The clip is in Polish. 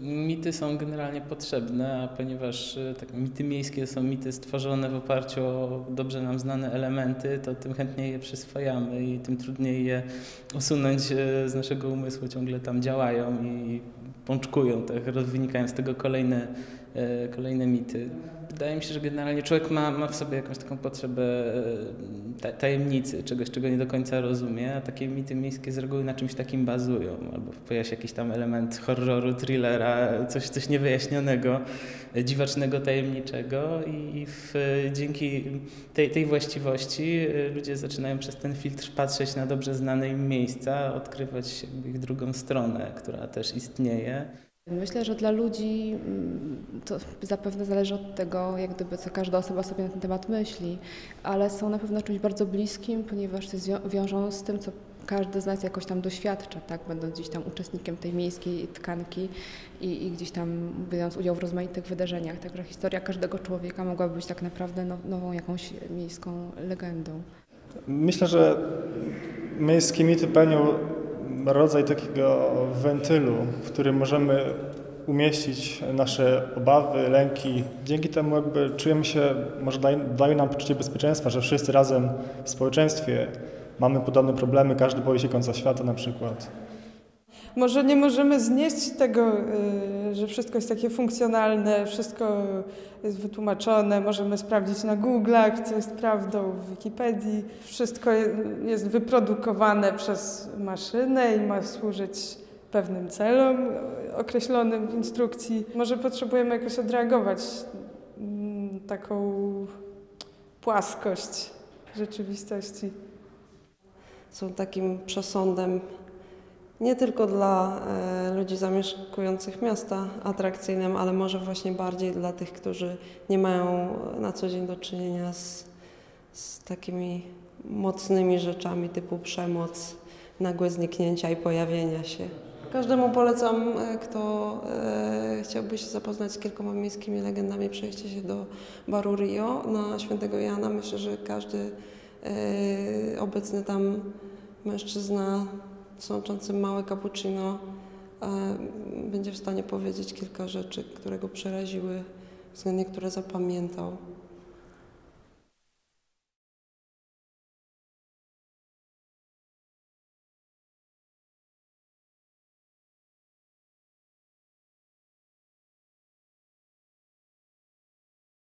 mity są generalnie potrzebne, a ponieważ e, tak, mity miejskie są mity stworzone w oparciu o dobrze nam znane elementy, to tym chętniej je przyswajamy i tym trudniej je usunąć e, z naszego umysłu. Ciągle tam działają i pączkują, tak, wynikają z tego kolejne, e, kolejne mity. Wydaje mi się, że generalnie człowiek ma, ma w sobie jakąś taką potrzebę tajemnicy, czegoś, czego nie do końca rozumie, a takie mity miejskie z reguły na czymś takim bazują, albo pojawia się jakiś tam element horroru, thrillera, coś, coś niewyjaśnionego, dziwacznego, tajemniczego i w, dzięki tej, tej właściwości ludzie zaczynają przez ten filtr patrzeć na dobrze znane im miejsca, odkrywać ich drugą stronę, która też istnieje. Myślę, że dla ludzi mm, to zapewne zależy od tego, jak gdyby co każda osoba sobie na ten temat myśli, ale są na pewno czymś bardzo bliskim, ponieważ się wiążą z tym, co każdy z nas jakoś tam doświadcza, tak, będąc gdzieś tam uczestnikiem tej miejskiej tkanki i, i gdzieś tam biorąc udział w rozmaitych wydarzeniach. Także historia każdego człowieka mogłaby być tak naprawdę now, nową jakąś miejską legendą. Myślę, że miejskie mity pełnią rodzaj takiego wentylu, w którym możemy umieścić nasze obawy, lęki. Dzięki temu jakby czujemy się, może dają nam poczucie bezpieczeństwa, że wszyscy razem w społeczeństwie mamy podobne problemy, każdy boi się końca świata na przykład. Może nie możemy znieść tego, y, że wszystko jest takie funkcjonalne, wszystko jest wytłumaczone, możemy sprawdzić na Google'ach, co jest prawdą, w Wikipedii. Wszystko jest wyprodukowane przez maszynę i ma służyć pewnym celom określonym w instrukcji. Może potrzebujemy jakoś odreagować mm, taką płaskość rzeczywistości. Są takim przesądem nie tylko dla e, ludzi zamieszkujących miasta atrakcyjnym, ale może właśnie bardziej dla tych, którzy nie mają na co dzień do czynienia z, z takimi mocnymi rzeczami typu przemoc, nagłe zniknięcia i pojawienia się. Każdemu polecam, e, kto e, chciałby się zapoznać z kilkoma miejskimi legendami, przejście się do baru Rio na Świętego Jana. Myślę, że każdy obecny tam mężczyzna sączący małe cappuccino e, będzie w stanie powiedzieć kilka rzeczy, które go przeraziły, względnie które zapamiętał.